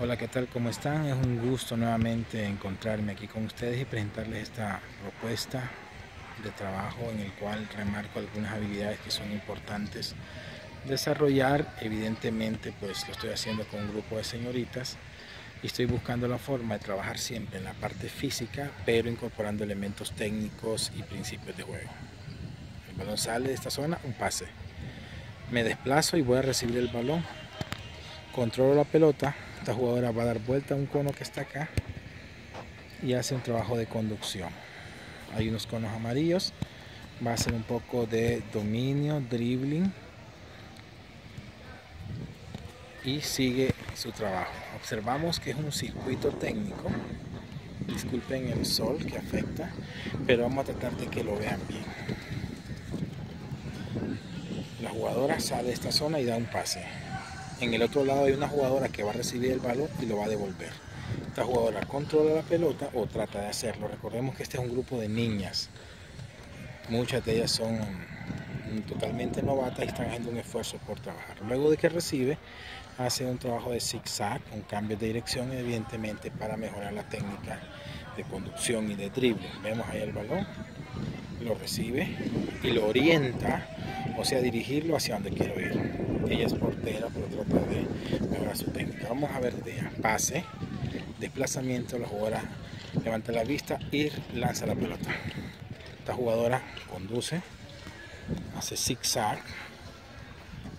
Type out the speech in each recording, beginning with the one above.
Hola, ¿qué tal? ¿Cómo están? Es un gusto nuevamente encontrarme aquí con ustedes y presentarles esta propuesta de trabajo en el cual remarco algunas habilidades que son importantes desarrollar. Evidentemente, pues lo estoy haciendo con un grupo de señoritas y estoy buscando la forma de trabajar siempre en la parte física, pero incorporando elementos técnicos y principios de juego. El balón sale de esta zona, un pase. Me desplazo y voy a recibir el balón. Controlo la pelota, esta jugadora va a dar vuelta a un cono que está acá y hace un trabajo de conducción. Hay unos conos amarillos, va a hacer un poco de dominio, dribbling y sigue su trabajo. Observamos que es un circuito técnico. Disculpen el sol que afecta, pero vamos a tratar de que lo vean bien. La jugadora sale de esta zona y da un pase. En el otro lado hay una jugadora que va a recibir el balón y lo va a devolver. Esta jugadora controla la pelota o trata de hacerlo. Recordemos que este es un grupo de niñas. Muchas de ellas son totalmente novatas y están haciendo un esfuerzo por trabajar. Luego de que recibe, hace un trabajo de zigzag con cambios de dirección, evidentemente para mejorar la técnica de conducción y de drible. Vemos ahí el balón, lo recibe y lo orienta, o sea, dirigirlo hacia donde quiero ir. Ella es portera, pero trata de mejorar su técnica. Vamos a ver de. Pase, desplazamiento, la jugadora levanta la vista y lanza la pelota. Esta jugadora conduce, hace zigzag.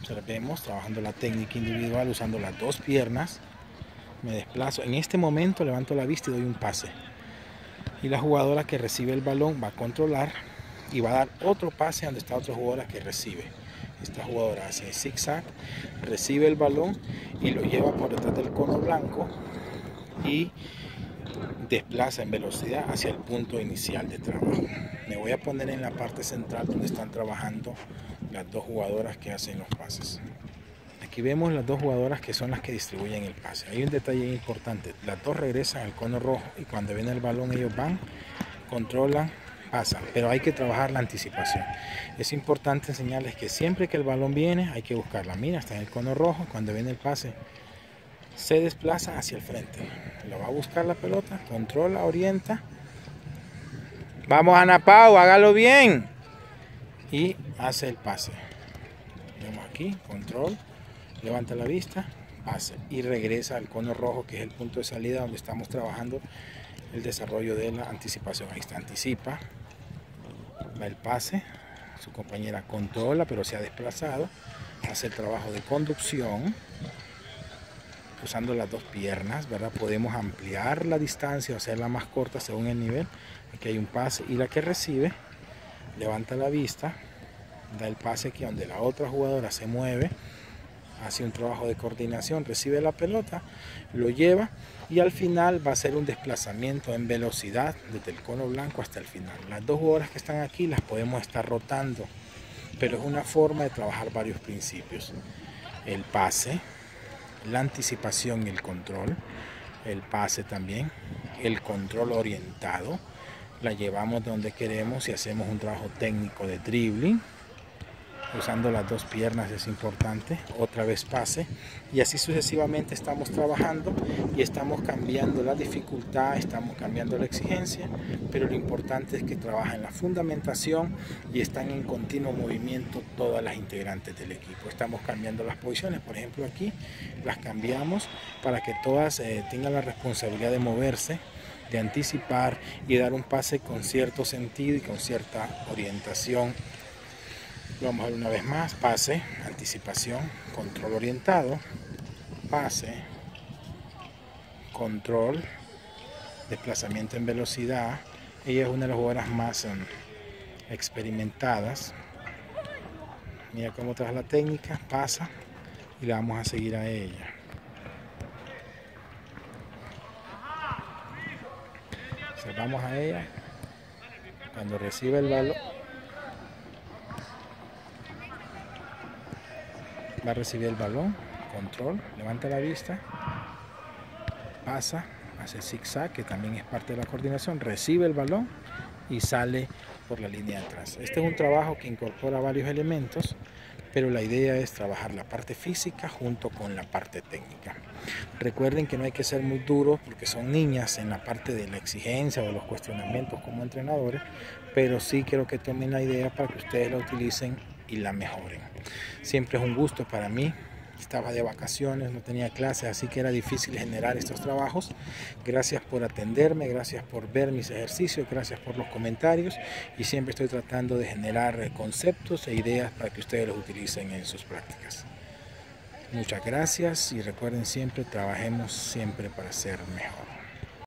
Observemos, trabajando la técnica individual, usando las dos piernas. Me desplazo. En este momento levanto la vista y doy un pase. Y la jugadora que recibe el balón va a controlar y va a dar otro pase donde está otra jugadora que recibe. Esta jugadora hace zigzag, recibe el balón y lo lleva por detrás del cono blanco y desplaza en velocidad hacia el punto inicial de trabajo. Me voy a poner en la parte central donde están trabajando las dos jugadoras que hacen los pases. Aquí vemos las dos jugadoras que son las que distribuyen el pase. Hay un detalle importante, las dos regresan al cono rojo y cuando viene el balón ellos van, controlan pasa, pero hay que trabajar la anticipación. Es importante enseñarles que siempre que el balón viene hay que buscarla. Mira, está en el cono rojo, cuando viene el pase se desplaza hacia el frente. Lo va a buscar la pelota, controla, orienta. Vamos Ana Pau, hágalo bien. Y hace el pase. Vemos aquí, control, levanta la vista, pase y regresa al cono rojo que es el punto de salida donde estamos trabajando el desarrollo de la anticipación. Ahí está, anticipa, va el pase, su compañera controla pero se ha desplazado, hace el trabajo de conducción, usando las dos piernas, ¿verdad? Podemos ampliar la distancia o hacerla más corta según el nivel. Aquí hay un pase y la que recibe levanta la vista, da el pase aquí donde la otra jugadora se mueve hace un trabajo de coordinación, recibe la pelota, lo lleva y al final va a ser un desplazamiento en velocidad desde el cono blanco hasta el final. Las dos jugadoras que están aquí las podemos estar rotando, pero es una forma de trabajar varios principios. El pase, la anticipación y el control, el pase también, el control orientado, la llevamos donde queremos y hacemos un trabajo técnico de dribbling usando las dos piernas es importante otra vez pase. Y así sucesivamente estamos trabajando y estamos cambiando la dificultad estamos cambiando la exigencia pero lo importante es que trabajen la fundamentación y están en continuo movimiento todas las integrantes del equipo. Estamos cambiando las posiciones por ejemplo aquí las cambiamos para que todas eh, tengan la responsabilidad de moverse de anticipar y dar un pase con cierto sentido y con cierta orientación Vamos a ver una vez más, pase, anticipación, control orientado, pase, control, desplazamiento en velocidad. Ella es una de las jugadoras más em, experimentadas. Mira cómo trae la técnica, pasa y la vamos a seguir a ella. Observamos a ella cuando recibe el balón va a recibir el balón, control, levanta la vista, pasa, hace zigzag, que también es parte de la coordinación, recibe el balón y sale por la línea de atrás. Este es un trabajo que incorpora varios elementos, pero la idea es trabajar la parte física junto con la parte técnica. Recuerden que no hay que ser muy duros porque son niñas en la parte de la exigencia o los cuestionamientos como entrenadores, pero sí quiero que tomen la idea para que ustedes la utilicen y la mejoren. Siempre es un gusto para mí estaba de vacaciones, no tenía clases, así que era difícil generar estos trabajos. Gracias por atenderme, gracias por ver mis ejercicios, gracias por los comentarios y siempre estoy tratando de generar eh, conceptos e ideas para que ustedes los utilicen en sus prácticas. Muchas gracias y recuerden siempre, trabajemos siempre para ser mejor.